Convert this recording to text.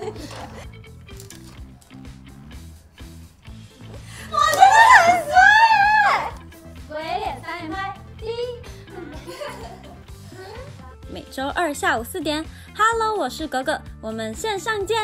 我真的很帅！鬼脸三连拍，一。每周二下午四点，Hello，我是格格，我们线上见。